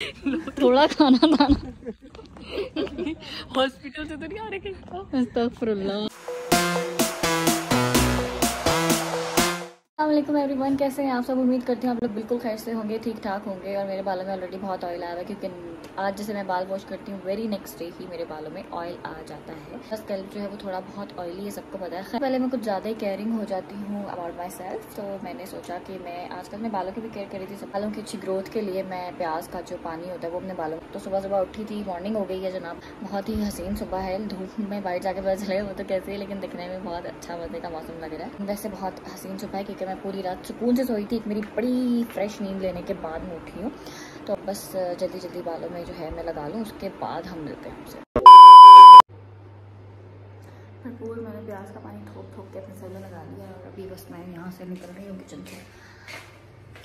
थोड़ा खाना खाना ना। हॉस्पिटल से तो नहीं आ रहे अल्लाम एवरीवन कैसे हैं आप सब? उम्मीद करती हूँ आप लोग बिल्कुल खैर से होंगे ठीक ठाक होंगे और मेरे बालों में ऑलरेडी बहुत ऑयल आया है क्योंकि आज जैसे मैं बाल वॉश करती हूँ वेरी नेक्स्ट डे ही मेरे बालों में ऑयल आ जाता है। बस कल जो है वो थोड़ा बहुत ऑयली है, सबको पता है। पहले मैं कुछ ज़्यादा ही केयरिंग हो जाती हूँ अबाउट माई सेल्फ तो मैंने सोचा कि मैं आजकल मैं बालों की भी केयर करी थी बालों की अच्छी ग्रोथ के लिए मैं प्याज का जो पानी होता है वो अपने बालों तो सुबह सुबह उठी थी मॉर्निंग हो गई है जनाब। बहुत ही हसीन सुबह है, धूप में बाहर जाके पता चले वो तो कैसे लेकिन दिखने में बहुत अच्छा मज़े का मौसम लग रहा है। वैसे बहुत हसीन सुबह है क्योंकि मैं पूरी रात सुकून से सोई थी। एक मेरी बड़ी फ्रेश नींद लेने के बाद मैं उठी हूँ। तो अब बस जल्दी जल्दी बालों में जो है मैं लगा लूँ उसके बाद हम मिलते हैं हमसे भरपूर मैंने प्याज का पानी थोक थोक के अपने सर में लगा लिया और अभी बस मैं यहाँ से निकल रही हूँ किचन से।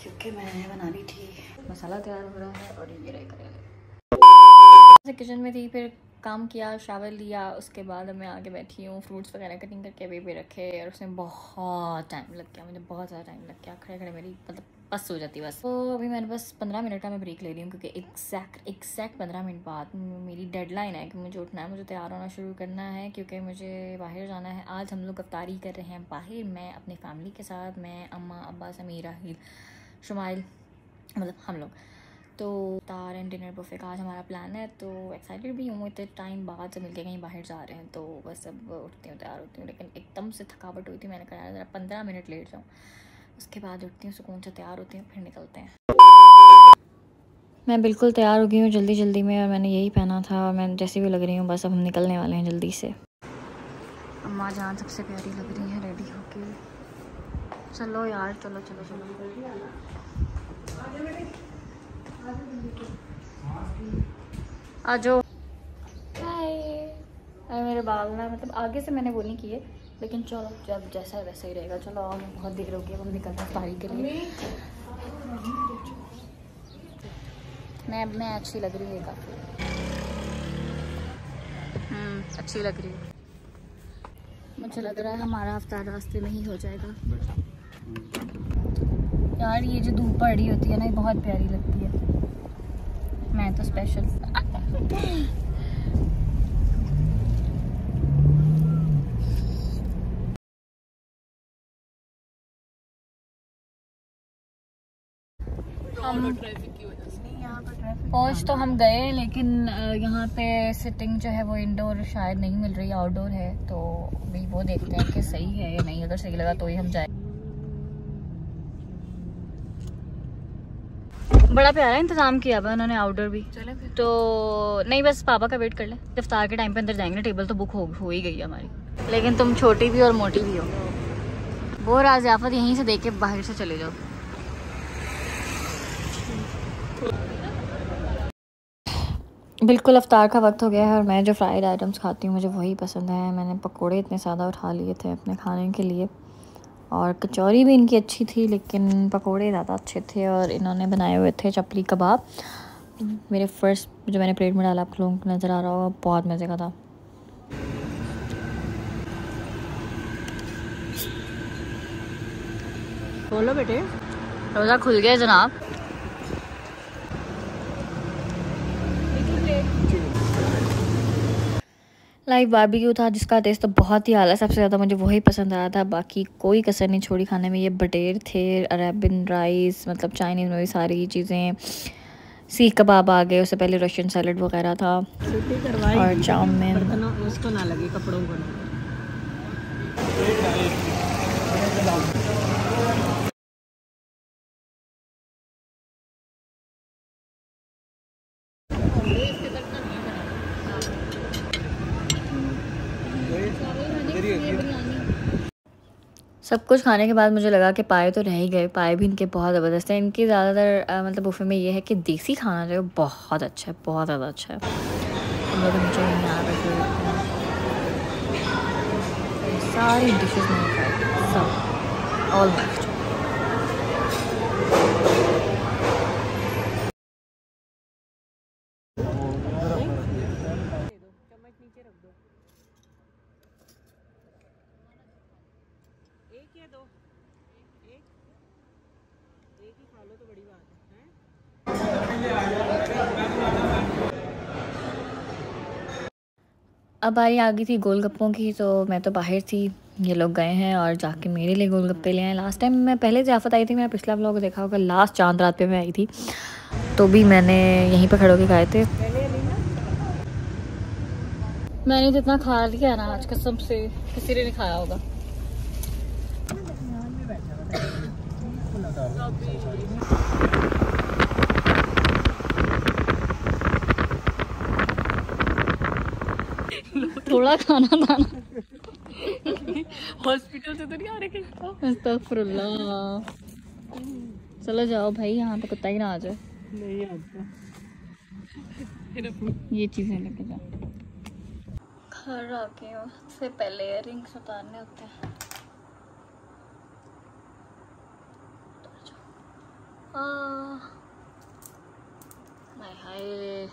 क्योंकि मैंने बना ली थी। मसाला तैयार हो रहा है और ये रहे करेले। किचन में थी फिर काम किया शावर लिया, उसके बाद मैं आगे बैठी हूँ फ्रूट्स वगैरह कटिंग करके अभी बेबी रखे और उसमें बहुत टाइम लग गया, मुझे बहुत ज़्यादा टाइम लग गया। खड़े खड़े मेरी मतलब बस हो जाती बस। तो अभी मैंने बस पंद्रह मिनट का मैं ब्रेक ले रही हूँ क्योंकि एग्जैक्ट एग्जैक्ट पंद्रह मिनट बाद मेरी डेडलाइन है कि मुझे उठना है, मुझे तैयार होना शुरू करना है क्योंकि मुझे बाहर जाना है। आज हम लोग अफ्तारी कर रहे हैं बाहर, मैं अपनी फैमिली के साथ, मैं, अम्मा, अब्बा, समीरा हिल शुमाइल मतलब हम लोग। तो तार एंड डिनर बुफे का आज हमारा प्लान है तो एक्साइटेड भी हूँ। इतने टाइम बाद से मिलके कहीं बाहर जा रहे हैं तो बस अब उठती हूँ, तैयार होती हूँ, लेकिन एकदम से थकावट हुई थी। मैंने कहा ज़रा पंद्रह मिनट लेट जाऊँ। उसके बाद उठती हूँ, सुकून से तैयार होती हूँ, फिर निकलते हैं। मैं बिल्कुल तैयार हो गई हूँ जल्दी जल्दी में, और मैंने यही पहना था, और मैं जैसी भी लग रही हूँ, बस अब हम निकलने वाले हैं जल्दी से। अम्मा जान सबसे प्यारी लग रही है रेडी होके। चलो यार, चलो चलो चलो। आ जाओ हाय मेरे बाल ना मतलब आगे से मैंने वो नहीं किए लेकिन चलो जब जैसा है वैसा ही रहेगा। चलो आओ बहुत देर हो गई हम निकलते हैं तारीख के लिए। मैं मैं अच्छी लग रही है काफ़ी। हम्म अच्छी लग रही है। मुझे लग रहा है हमारा हफ़्ता रास्ते में ही हो जाएगा। यार ये जो धूप पड़ रही होती है ना ये बहुत प्यारी लगती है। मैं तो स्पेशल पहुँच तो हम गए लेकिन यहाँ पे सिटिंग जो है वो इंडोर शायद नहीं मिल रही आउटडोर है तो अभी वो देखते हैं कि सही है या नहीं। अगर सही लगा तो ही हम जाए बड़ा प्यारा इंतज़ाम किया हुआ उन्होंने आउटडोर भी। चले तो नहीं बस पापा का वेट कर ले। इफ्तार के टाइम पे अंदर जाएँगे ना टेबल तो बुक हो, हो ही गई हमारी। लेकिन तुम छोटी भी और मोटी भी हो। वो राज आफत यहीं से देख के बाहर से चले जाओ। बिल्कुल अफ्तार का वक्त हो गया है और मैं जो फ्राइड आइटम्स खाती हूँ मुझे वही पसंद है। मैंने पकोड़े इतने ज़्यादा उठा लिए थे अपने खाने के लिए। और कचौरी भी इनकी अच्छी थी, लेकिन पकोड़े ज़्यादा अच्छे थे और इन्होंने बनाए हुए थे चपली कबाब। मेरे फ़र्स्ट जो मैंने प्लेट में डाला, आप लोगों को नज़र आ रहा होगा, बहुत मज़े का था। बोलो बेटे रोज़ा खुल गया जनाब। लाइव बारबेक्यू था जिसका टेस्ट तो बहुत ही आला सबसे ज़्यादा मुझे वही पसंद आया था। बाकी कोई कसर नहीं छोड़ी खाने में। ये बटेर थे अरेबिन राइस मतलब चाइनीज़ में भी सारी चीज़ें। सीख कबाब आ गए उससे पहले रशियन सैलड वगैरह था। और चाउमिन। उसको ना लगे कपड़ों को सब कुछ खाने के बाद मुझे लगा कि पाए तो रह ही गए, पाए भी इनके बहुत ज़बरदस्त हैं। इनके ज़्यादातर मतलब बुफे में ये है कि देसी खाना जो बहुत अच्छा है, बहुत ज़्यादा अच्छा है। यहाँ पे सारी डिशेज मैंने खाई सब या दो? एक एक। ही खा लो तो बड़ी बात है, अब आई आ गई थी गोलगप्पों की तो मैं तो बाहर थी। ये लोग गए हैं और जाके मेरे लिए गोलगप्पे ले आए। लास्ट टाइम मैं पहले जाफत आई थी मैंने पिछला ब्लॉग देखा होगा लास्ट चाँद रात पे मैं आई थी। तो भी मैंने यहीं पर खड़े होकर खाए थे। मैंने जितना खा लिया ना आज कसम से किसी ने नहीं खाया होगा। थोड़ा खाना था ना। हॉस्पिटल से तो नहीं आ रहे कहीं चलो जाओ भाई यहाँ पे कुत्ता ही ना आ जाए नहीं आता ये चीज़ें लेके जाओ। घर आके हो से पहले इयरिंग्स उतारने होते हैं। जाओ। आ, हाय हाय